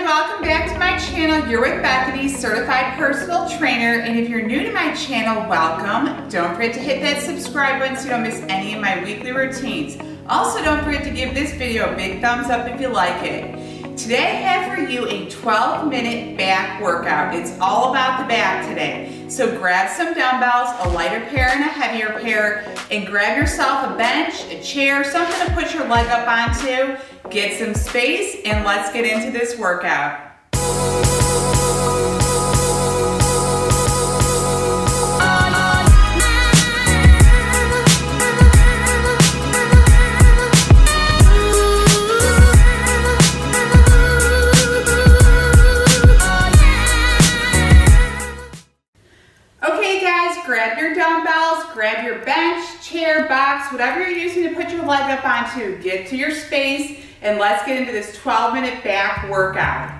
welcome back to my channel. You're with Bethany, certified personal trainer. And if you're new to my channel, welcome. Don't forget to hit that subscribe button so you don't miss any of my weekly routines. Also, don't forget to give this video a big thumbs up if you like it. Today I have for you a 12 minute back workout. It's all about the back today. So grab some dumbbells, a lighter pair and a heavier pair, and grab yourself a bench, a chair, something to put your leg up onto. Get some space and let's get into this workout. Grab your bench, chair, box, whatever you're using to put your leg up onto. Get to your space and let's get into this 12 minute back workout.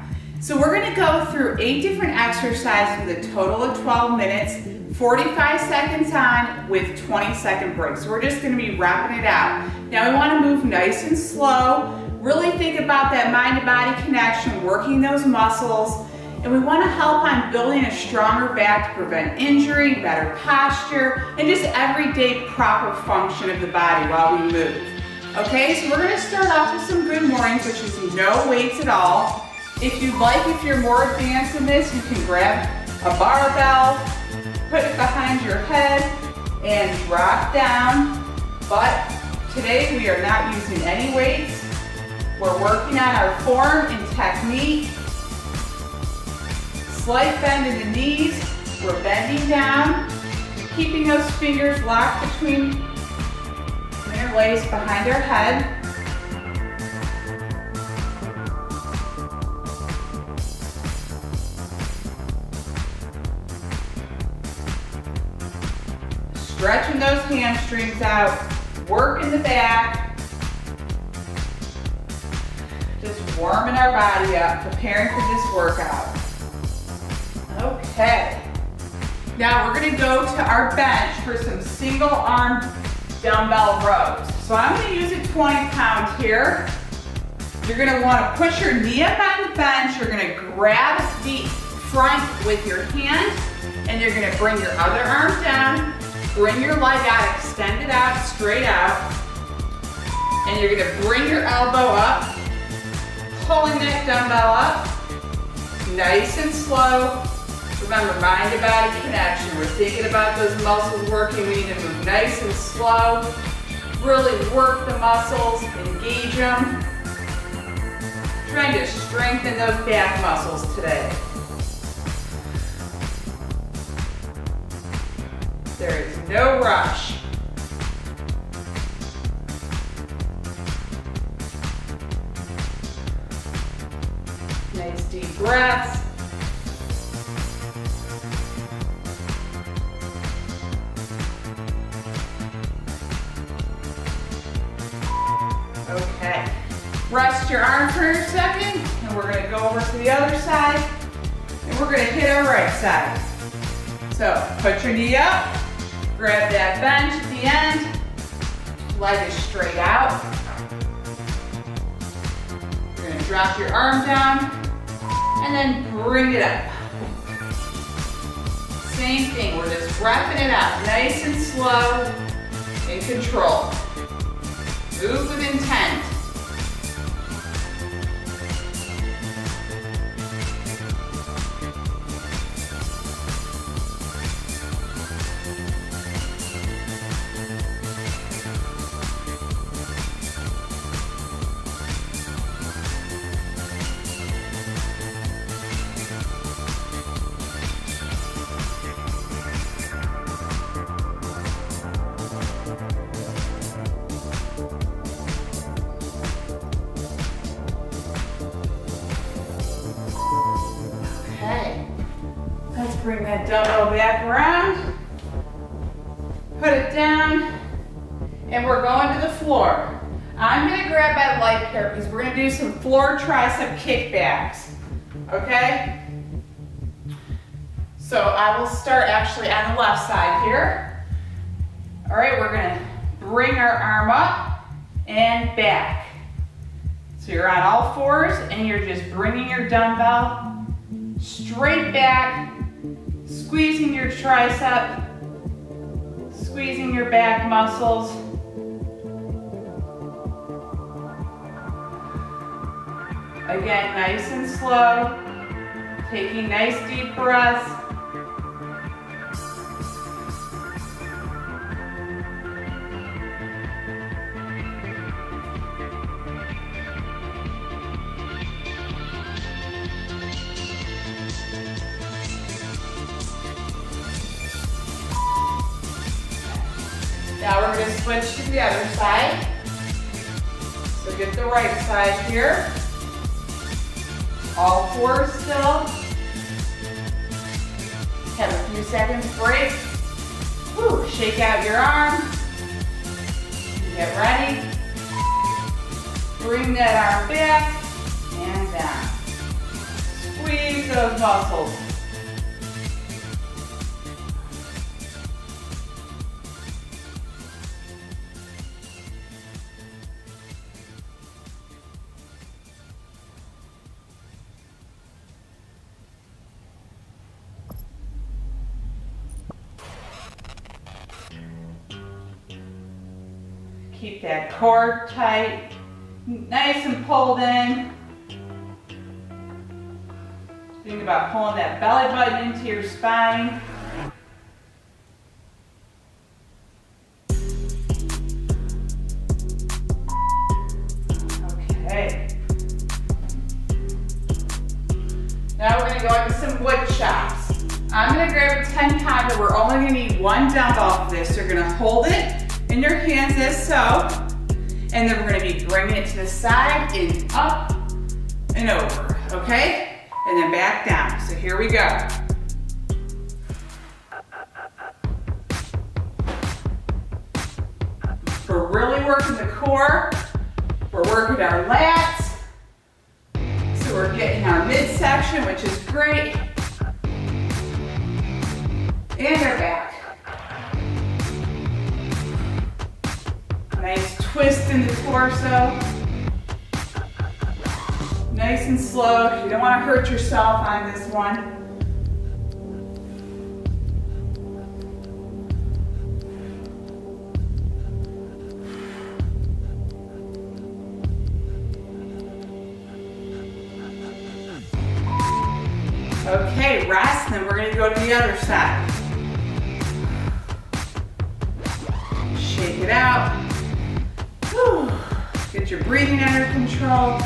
So we're gonna go through eight different exercises with a total of 12 minutes, 45 seconds on with 20 second breaks. So we're just gonna be wrapping it out. Now we wanna move nice and slow, really think about that mind to body connection, working those muscles, and we want to help on building a stronger back to prevent injury, better posture, and just everyday proper function of the body while we move. Okay, so we're going to start off with some good mornings, which is no weights at all. If you'd like, if you're more advanced in this, you can grab a barbell, put it behind your head, and drop down. But today we are not using any weights. We're working on our form and technique Slight bend in the knees. We're bending down, keeping those fingers locked between interlaced behind our head. Stretching those hamstrings out, work in the back. Just warming our body up, preparing for this workout. Now we're gonna go to our bench for some single arm dumbbell rows. So I'm gonna use a 20 pound here. You're gonna wanna push your knee up on the bench. You're gonna grab the front with your hand and you're gonna bring your other arm down, bring your leg out, extend it out, straight out. And you're gonna bring your elbow up, pulling that dumbbell up, nice and slow. Remember, mind to body connection. We're thinking about those muscles working. We need to move nice and slow. Really work the muscles, engage them. Trying to strengthen those back muscles today. There is no rush. Nice deep breaths. Your arm for a second, and we're gonna go over to the other side, and we're gonna hit our right side. So, put your knee up, grab that bench at the end, leg is straight out. You're gonna drop your arm down, and then bring it up. Same thing, we're just wrapping it out, nice and slow, in control. Move with intent. That dumbbell back around. Put it down. And we're going to the floor. I'm gonna grab my light pair because we're gonna do some floor tricep kickbacks. Okay? So I will start actually on the left side here. All right, we're gonna bring our arm up and back. So you're on all fours and you're just bringing your dumbbell straight back, squeezing your tricep, squeezing your back muscles. Again, nice and slow, taking nice deep breaths. Switch to the other side. So get the right side here. All fours still. Have a few seconds break. Whew, shake out your arm. Get ready. Bring that arm back and down. Squeeze those muscles. Keep that core tight, nice and pulled in. Think about pulling that belly button into your spine. Okay. Now we're gonna go into some wood chops. I'm gonna grab a 10 pounder. We're only gonna need one dumbbell for this. You're gonna hold it your hands as so. And then we're gonna be bringing it to the side and up and over, okay? And then back down. So here we go. We're really working the core. We're working our lats. So we're getting our midsection, which is great. And our back. Twist in the torso. Nice and slow. You don't want to hurt yourself on this one. Okay, rest, then we're gonna go to the other side. Shake it out. Get your breathing under control.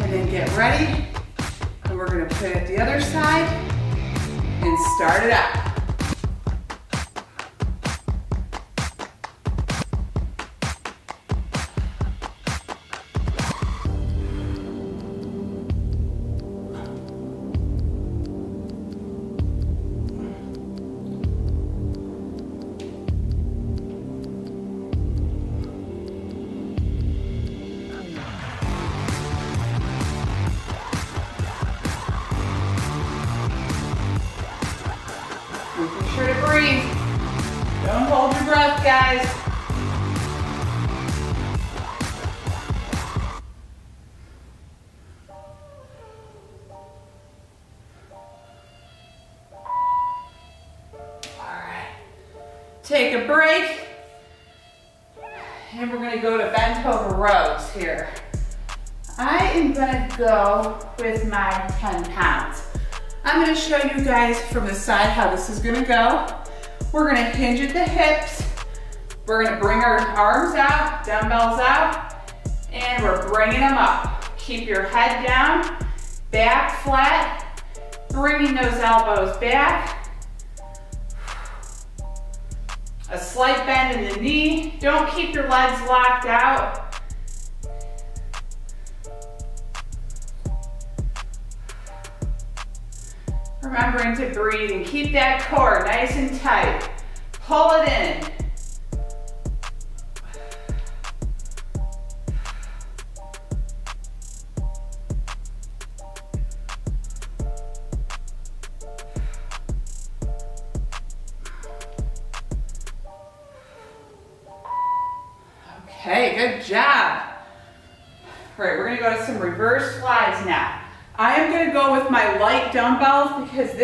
And then get ready. And we're gonna put it the other side and start it out. Take a break. And we're gonna go to bent over rows here. I am gonna go with my 10 pounds. I'm gonna show you guys from the side how this is gonna go. We're gonna hinge at the hips. We're gonna bring our arms out, dumbbells out, and we're bringing them up. Keep your head down, back flat, bringing those elbows back, a slight bend in the knee. Don't keep your legs locked out. Remembering to breathe and keep that core nice and tight. Pull it in.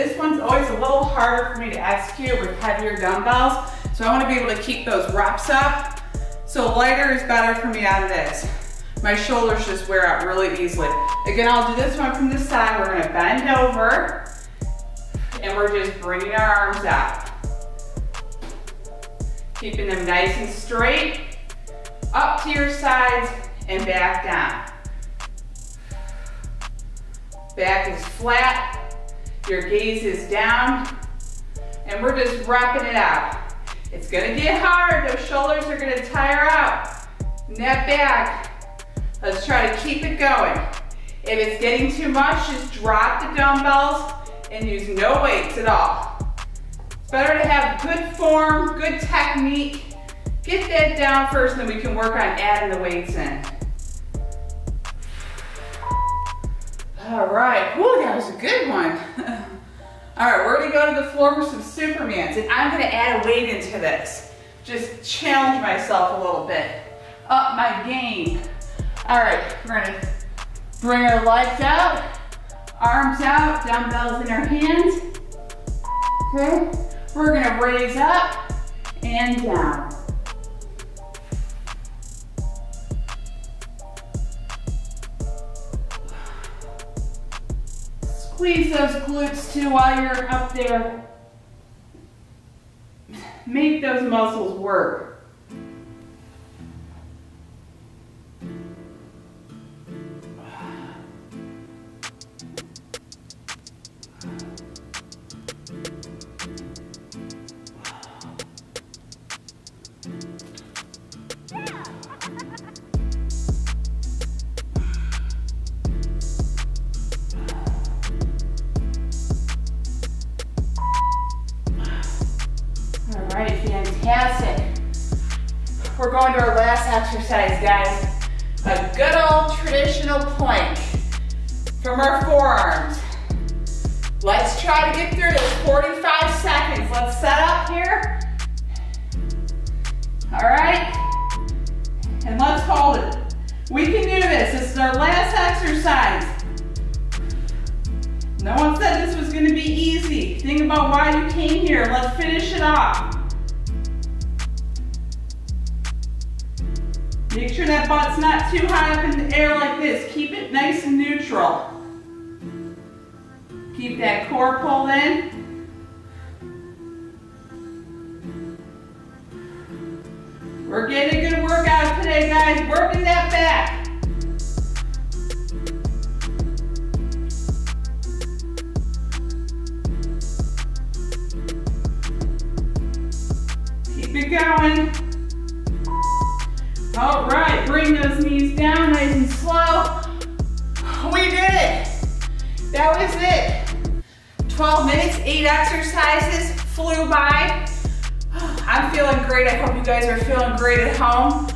This one's always a little harder for me to execute with heavier dumbbells. So I wanna be able to keep those reps up. So lighter is better for me out of this. My shoulders just wear out really easily. Again, I'll do this one from the side. We're gonna bend over and we're just bringing our arms out. Keeping them nice and straight, up to your sides and back down. Back is flat, your gaze is down, and we're just wrapping it out. It's gonna get hard, those shoulders are gonna tire out. Net back, let's try to keep it going. If it's getting too much, just drop the dumbbells and use no weights at all. It's better to have good form, good technique. Get that down first, and then we can work on adding the weights in. All right, Woo, that was a good one. All right, we're gonna go to the floor for some Supermans, and I'm gonna add a weight into this. Just challenge myself a little bit. Up my game. All right, we're gonna bring our legs out, arms out, dumbbells in our hands. Okay, we're gonna raise up and down. Squeeze those glutes too while you're up there. Make those muscles work. Exercise, guys. A good old traditional plank from our forearms. Let's try to get through this 45 seconds. Let's set up here. All right. And let's hold it. We can do this. This is our last exercise. No one said this was gonna be easy. Think about why you came here. Let's finish it off. Make sure that butt's not too high up in the air like this. Keep it nice and neutral. Keep that core pulled in. We're getting a good workout today, guys. Working that back. Keep it going. All right, bring those knees down nice and slow. We did it. That was it. 12 minutes, eight exercises, flew by. I'm feeling great. I hope you guys are feeling great at home.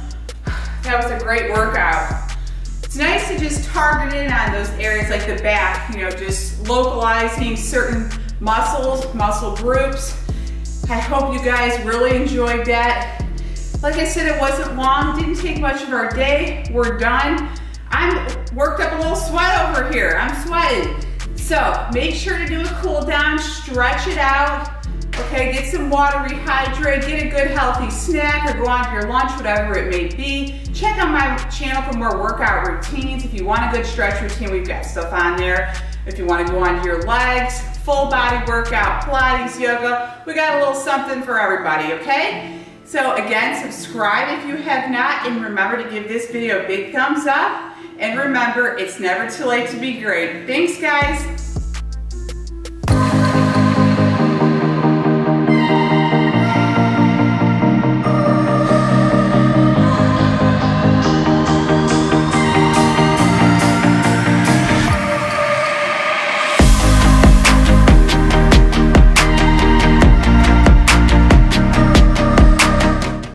That was a great workout. It's nice to just target in on those areas like the back, you know, just localizing certain muscles, muscle groups. I hope you guys really enjoyed that. Like I said, it wasn't long, didn't take much of our day. We're done. I'm worked up a little sweat over here. I'm sweating. So make sure to do a cool down, stretch it out. Okay, get some water, rehydrate, get a good healthy snack or go on to your lunch, whatever it may be. Check out my channel for more workout routines. If you want a good stretch routine, we've got stuff on there. If you want to go on to your legs, full body workout, Pilates, yoga, we got a little something for everybody, okay? So again, subscribe if you have not, and remember to give this video a big thumbs up. And remember, it's never too late to be great. Thanks, guys.